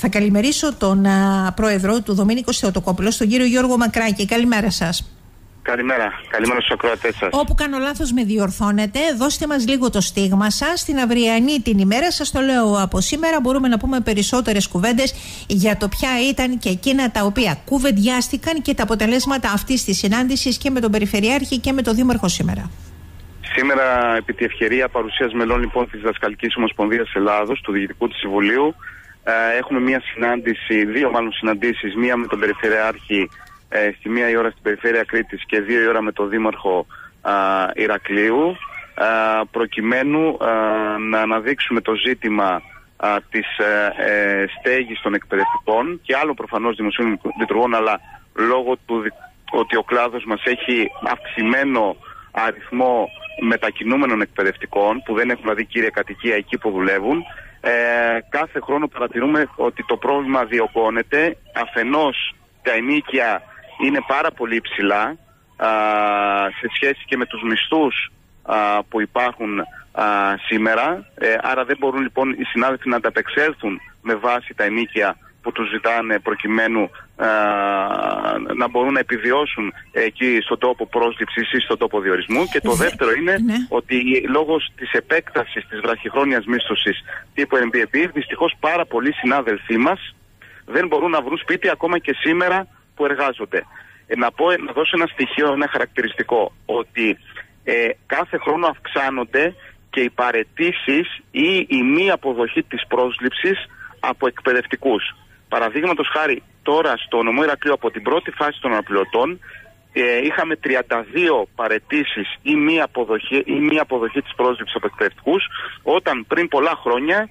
Θα καλημερίσω τον α, πρόεδρο του Δομήνικο Θεοτοκόπουλος, τον κύριο Γιώργο Μακράκη. Καλημέρα σας. Καλημέρα. Καλημέρα στους ακροατές σας. Όπου κάνω λάθος, με διορθώνετε. Δώστε μας λίγο το στίγμα σας. Την αυριανή την ημέρα, σας το λέω από σήμερα, μπορούμε να πούμε περισσότερες κουβέντες για το ποια ήταν και εκείνα τα οποία κουβεντιάστηκαν και τα αποτελέσματα αυτής της συνάντησης και με τον Περιφερειάρχη και με τον Δήμαρχο σήμερα. Σήμερα, επί τη ευκαιρία παρουσίας μελών λοιπόν της Δασκαλικής Ομοσπονδίας Ελλάδος, του Διοικητικού του Συμβουλίου, ε, έχουμε μία συνάντηση, δύο μάλλον συναντήσεις, μία με τον Περιφερειάρχη ε, στη μία η ώρα στην Περιφέρεια Κρήτης και δύο η ώρα με τον Δήμαρχο α, Ηρακλείου προκειμένου να αναδείξουμε το ζήτημα α, της ε, ε, στέγης των εκπαιδευτικών και άλλων προφανώς δημοσίων λειτουργών αλλά λόγω του ότι ο κλάδος μας έχει αυξημένο αριθμό μετακινούμενων εκπαιδευτικών που δεν έχουν δηλαδή κύρια κατοικία εκεί που δουλεύουν ε, κάθε χρόνο παρατηρούμε ότι το πρόβλημα διωγγώνεται αφενός τα ενίκια είναι πάρα πολύ ψηλά σε σχέση και με τους μισθούς που υπάρχουν σήμερα. Ε, άρα δεν μπορούν λοιπόν οι συνάδελφοι να ανταπεξέλθουν με βάση τα ενίκια που τους ζητάνε προκειμένου να μπορούν να επιβιώσουν εκεί στον τόπο πρόσληψης ή στον τόπο διορισμού. Και το δεύτερο είναι ναι. ότι λόγω της επέκτασης της βραχυχρόνιας μίσθωσης τύπου Airbnb δυστυχώς πάρα πολλοί συνάδελφοί μας δεν μπορούν να βρουν σπίτι ακόμα και σήμερα που εργάζονται. Ε, να, πω, να δώσω ένα στοιχείο, ένα χαρακτηριστικό, ότι ε, κάθε χρόνο αυξάνονται και οι παρετήσεις ή η μη αποδοχή της πρόσληψης από εκπαιδευτικούς. Παραδείγματος χάρη τώρα στο νομό Ηρακλείου από την πρώτη φάση των αναπληρωτών ε, είχαμε 32 παρετήσεις ή μη αποδοχή, ή μη αποδοχή της πρόσληψης από εκπαιδευτικούς όταν πριν πολλά χρόνια,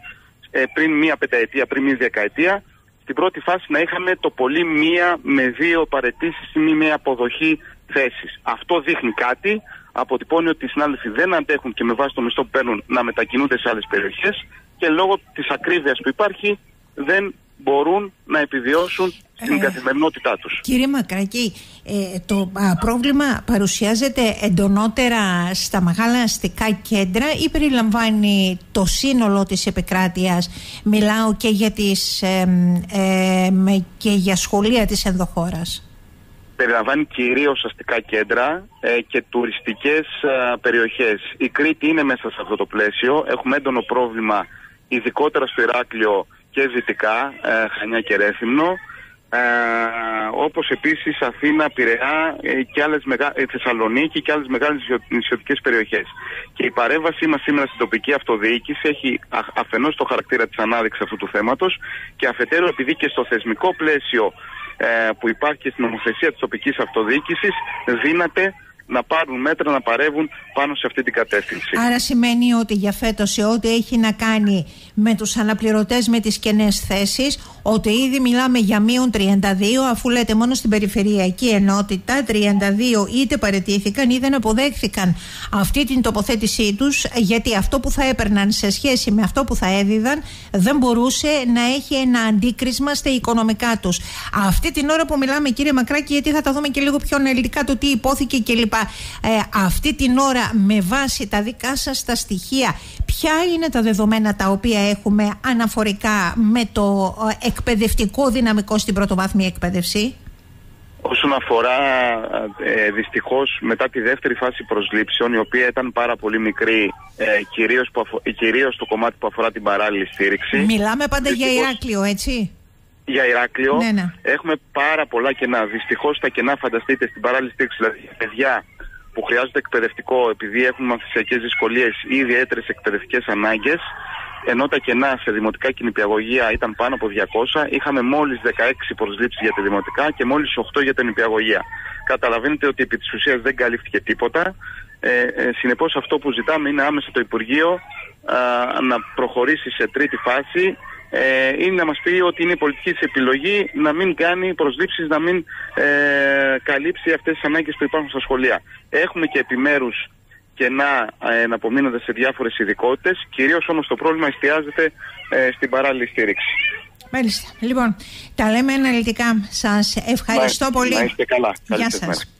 ε, πριν μία πενταετία, πριν μία δεκαετία στην πρώτη φάση να είχαμε το πολύ μία με δύο παρετήσεις ή μία αποδοχή θέσης. Αυτό δείχνει κάτι, αποτυπώνει ότι οι συνάδελφοι δεν αντέχουν και με βάση το μισθό που παίρνουν να μετακινούνται σε άλλες περιοχές και λόγω της ακρίβειας που υπάρχει δεν μπορούν να επιβιώσουν στην ε, καθημερινότητά τους. Κύριε Μακράκη, ε, το πρόβλημα παρουσιάζεται εντονότερα στα μεγάλα αστικά κέντρα ή περιλαμβάνει το σύνολο της επικράτειας; Μιλάω και για, τις, ε, και για σχολεία της ενδοχώρας. Περιλαμβάνει κυρίως αστικά κέντρα και τουριστικές περιοχές. Η Κρήτη είναι μέσα σε αυτό το πλαίσιο. Έχουμε έντονο πρόβλημα ειδικότερα στο Ηράκλειο και δυτικά, ε, Χανιά και Ρέθυμνο, ε, όπως επίσης Αθήνα, Πειραιά ε, και άλλες μεγα... Ε, Θεσσαλονίκη και άλλες μεγάλες νησιωτικές περιοχές. Και η παρέμβασή μας σήμερα στην τοπική αυτοδιοίκηση έχει αφενός το χαρακτήρα της ανάδειξης αυτού του θέματος και αφετέρου επειδή και στο θεσμικό πλαίσιο ε, που υπάρχει και στην νομοθεσία της τοπικής αυτοδιοίκησης δύναται να πάρουν μέτρα να παρεύουν πάνω σε αυτή την κατεύθυνση. Άρα σημαίνει ότι για φέτος σε ό,τι έχει να κάνει με τους αναπληρωτές με τις κενές θέσεις ότι ήδη μιλάμε για μείον 32 αφού λέτε μόνο στην περιφερειακή ενότητα 32 είτε παρετήθηκαν ή δεν αποδέχθηκαν αυτή την τοποθέτησή τους γιατί αυτό που θα έπαιρναν σε σχέση με αυτό που θα έδιδαν δεν μπορούσε να έχει ένα αντίκρισμα στα οικονομικά τους. Αυτή την ώρα που μιλάμε κύριε Μακράκη γιατί θα τα δούμε και λίγο πιο αναλυτικά το τι υπόθηκε κλπ. Ε, αυτή την ώρα με βάση τα δικά σας τα στοιχεία ποια είναι τα δεδομένα τα οποία έχουμε αναφορικά με το ε, εκπαιδευτικό δυναμικό στην πρωτοβάθμια εκπαίδευση; Όσον αφορά ε, δυστυχώς μετά τη δεύτερη φάση προσλήψεων η οποία ήταν πάρα πολύ μικρή ε, κυρίως, που αφο, κυρίως το κομμάτι που αφορά την παράλληλη στήριξη. Μιλάμε πάντα για Ηράκλειο έτσι; Για Ηράκλειο ναι, ναι. έχουμε πάρα πολλά κενά. Δυστυχώς τα κενά φανταστείτε στην παράλληλη στήριξη δηλαδή παιδιά που χρειάζονται εκπαιδευτικό επειδή έχουν μαθησιακές δυσκολίες ή ιδιαίτερες εκπαιδευτικές ανάγκες ενώ τα κενά σε δημοτικά και νηπιαγωγεία ήταν πάνω από 200, είχαμε μόλις 16 προσλήψεις για τα δημοτικά και μόλις 8 για τα νηπιαγωγεία. Καταλαβαίνετε ότι επί της ουσίας δεν καλύφθηκε τίποτα. Ε, ε, Συνεπώς, αυτό που ζητάμε είναι άμεσα το Υπουργείο να προχωρήσει σε τρίτη φάση ε, είναι να μας πει ότι είναι η πολιτική της επιλογή να μην κάνει προσλήψεις, να μην ε, καλύψει αυτές τις ανάγκες που υπάρχουν στα σχολεία. Έχουμε και επιμέρους κενά ε, εναπομείνονται σε διάφορες ειδικότητες. Κυρίως όμως το πρόβλημα εστιάζεται ε, στην παράλληλη στήριξη. Μάλιστα. Λοιπόν, τα λέμε αναλυτικά. Σας ευχαριστώ πολύ. Να είστε καλά. Γεια σας.